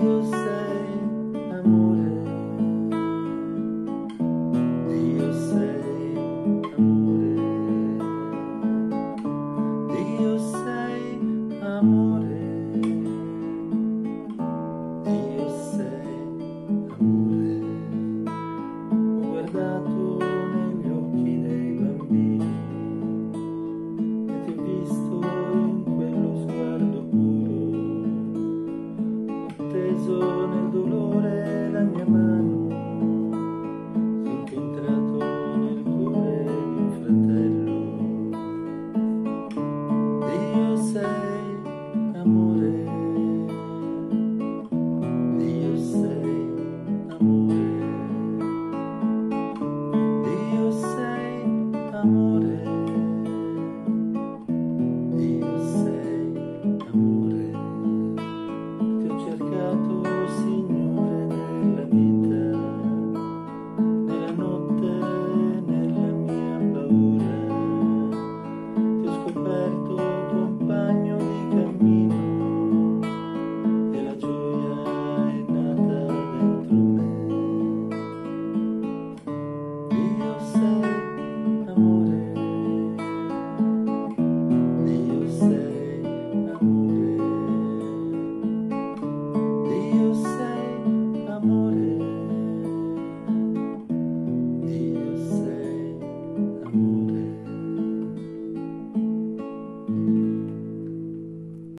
amigos.